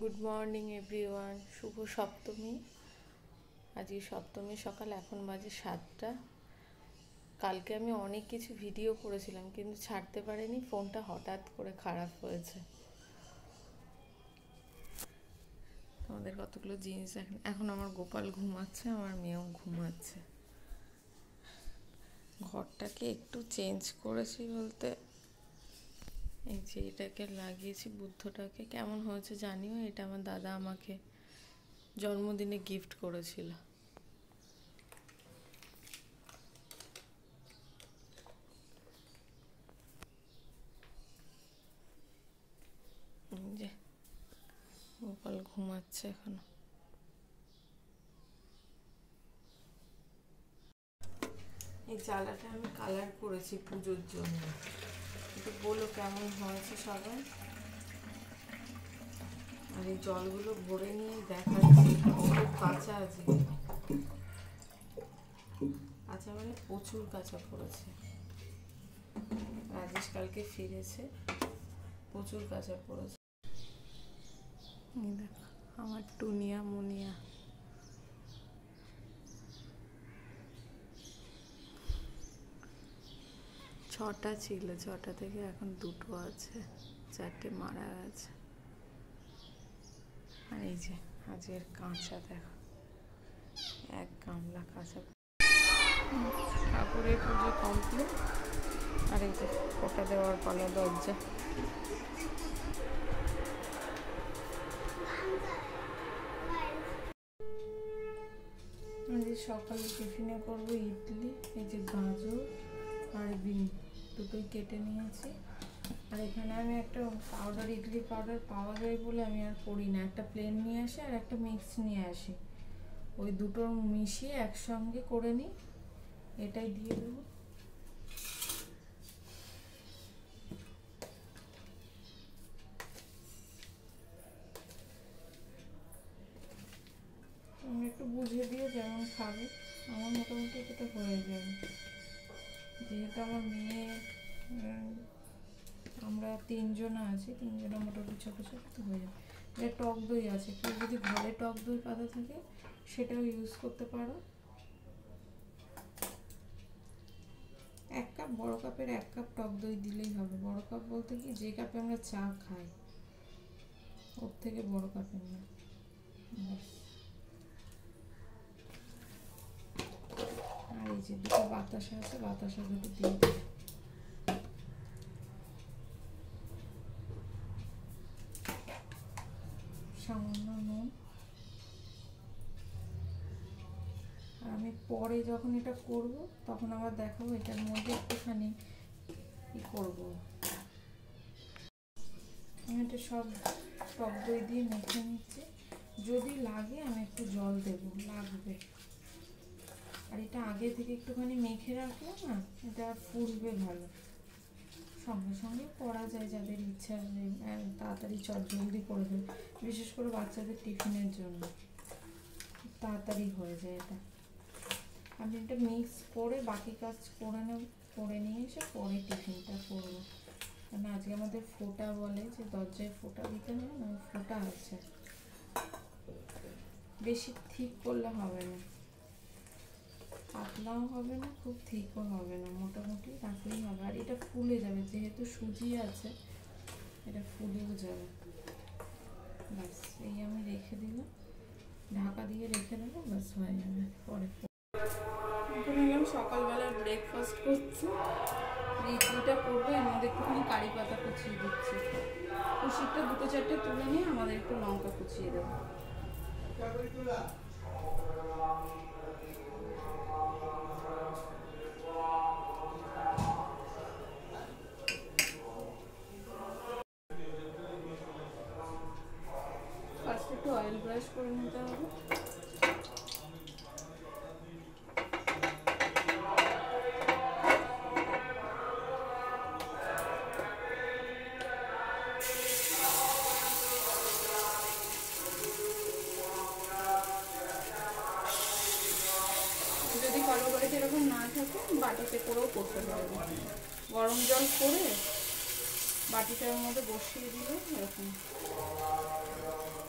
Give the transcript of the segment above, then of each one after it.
Good morning everyone শুভ সপ্তমী। আজকে সপ্তমী সকাল, এখন বাজে সাতটা। কালকে আমি অনেক কিছু ভিডিও করেছিলাম, কিন্তু ছাড়তে পারিনি। ফোনটা হঠাৎ করে খারাপ হয়েছে। আমাদের কতগুলো জিনিস এখন এখন আমার গোপাল ঘুমাচ্ছে, আমার মেয়েও ঘুমাচ্ছে। ঘরটাকে একটু চেঞ্জ করেছি বলতে এই যে এটাকে লাগিয়েছি বুদ্ধটাকে। কেমন হয়েছে জানিও? এটা আমার দাদা আমাকে জন্মদিনে গিফট করেছিল। যে গোপাল ঘুমাচ্ছে এখনও। এই চালাটা আমি কালার করেছি পুজোর জন্য। একটু বলো কেমন হয়েছে সবাই। আর এই জলগুলো ভরে নিয়ে দেখাচ্ছি, খুব কাঁচা আছে। কাঁচা মানে প্রচুর কাঁচা পড়েছে। রাজেশ কালকে ফিরেছে, প্রচুর কাঁচা পড়েছে। দেখো, আমার টুনিয়া মুনিয়া। ছটা ছিল, ছটা থেকে এখন দুটো আছে, চারটে মারা গেছে। আর এই যে, আজকের কাঁচা দেখো, এক গামলা কাঁচা। ঠাকুরের পুজো কমপ্লিট আর এই যে, ফোটা দেওয়ার পালা দরজা। সকালে টিফিনে করব ইডলি, এই যে গাজর আর বিন। দুটোই কেটে নিয়েছি। আর এখানে আমি একটা পাউডার ইডলি পাউডার পাওয়া যায় বলে আমি আর করি না। একটা প্লেন নিয়ে আসি আর একটা মিক্স নিয়ে আসি। ওই দুটো মিশিয়ে একসঙ্গে করে নিই। এটাই দিয়ে দেবো। একটু বুঝিয়ে দিও যেমন খাবে। আমার মোটামুটি এটা হয়ে যাবে। যেহেতু আমার মেয়ে আমরা তিনজন আছি তিনজনের মোটামুটি ছোটো ছোটো হয়ে যাবে। এটা টক দই আছে, কেউ যদি ঘরে টক দই পাতা থাকে, সেটাও ইউজ করতে পারো। এক কাপ, বড় কাপের এক কাপ টক দই দিলেই হবে। বড় কাপ বলতে কি, যে কাপে আমরা চা খাই, ওর থেকে বড় কাপের না এই দুটো বাতাসা আছে, বাতাসা দুটো দিয়ে সামান্য আমি পরে যখন এটা করব, তখন আবার দেখাবো এটার মধ্যে একটুখানি কি করব। আমি এটা সব টক দই দিয়ে মেখে নিচ্ছি। যদি লাগে আমি একটু জল দেব, লাগবে। আর এটা আগে থেকে একটুখানি মেখে রাখলে না, এটা ফুলবে ভালো। সঙ্গে সঙ্গে করা যায় যাদের ইচ্ছা তাড়াতাড়ি চট জলদি করে দেবে বিশেষ করে বাচ্চাদের টিফিনের জন্য। তাড়াতাড়ি হয়ে যায় এটা। আমি এটা মিক্স করে বাকি কাজ করে নেব, করে নিয়ে এসে পরে টিফিনটা করব। কারণ আজকে আমাদের ফোটা বলে, যে দরজায় ফোটা দিতে হয় না ফোটা আছে। বেশি ঠিক করলে হবে না। পাতলাও হবে না, খুব থিকও হবে না, মোটামুটি রাখলেই হবে। আর এটা ফুলে যাবে, যেহেতু সুজি আছে, এটা ফুলেও যাবে। ব্যাস, এই আমি রেখে দিলাম। ঢাকা দিয়ে রেখে দেবো, ব্যাস হয়ে যাবে। পরে সকালবেলা ব্রেকফাস্ট করছি। ইডলিটা করব মধ্যে একটুখানি কারি পাতা কুচিয়ে দিচ্ছি। কুচিটা দুটো চারটে তুলে নিয়ে আমাদের একটু লঙ্কা কুচিয়ে দেবো। একটু অয়েল ব্রাশ করে নিতে হবে। যদি কালো করে এরকম না থাকে, বাটিতে করেও করতে পারবে। গরম জল করে বাটিটার মধ্যে বসিয়ে দিলে এরকম।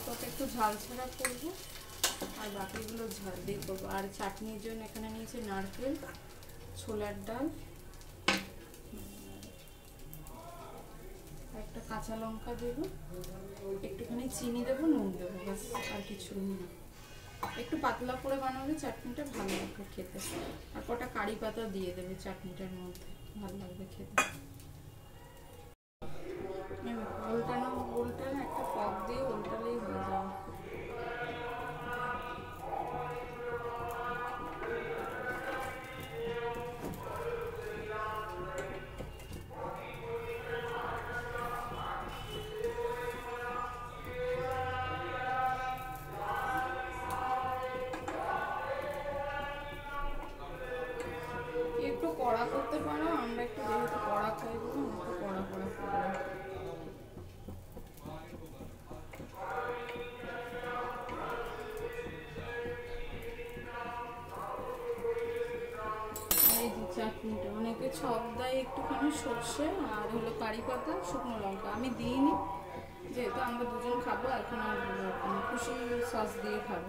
আছে কটা একটু ঝাল ছাড়া করব, আর বাকিগুলো ঝাল দিয়ে করব। আর চাটনির জন্য এখানে নিয়েছি নারকেল, ছোলার ডাল একটা কাঁচা লঙ্কা দেবো, একটুখানি চিনি দেবো, নুন দেবো, ব্যাস, আর কিছু না একটু পাতলা করে বানালে চাটনিটা ভালো লাগবে খেতে। আর কটা কারি পাতা দিয়ে দেবে চাটনিটার মধ্যে, ভালো লাগবে খেতে। উল্টানো উল্টানো একটা পক দিয়ে উল্টালেই হয়ে যাবে অনেকে একটুখানি সর্ষে আর হলো কারি পাতা, শুকনো লঙ্কা। আমি দিইনি, যেহেতু আমরা দুজন খাব, এখন আর খুশি সস দিয়ে খাব।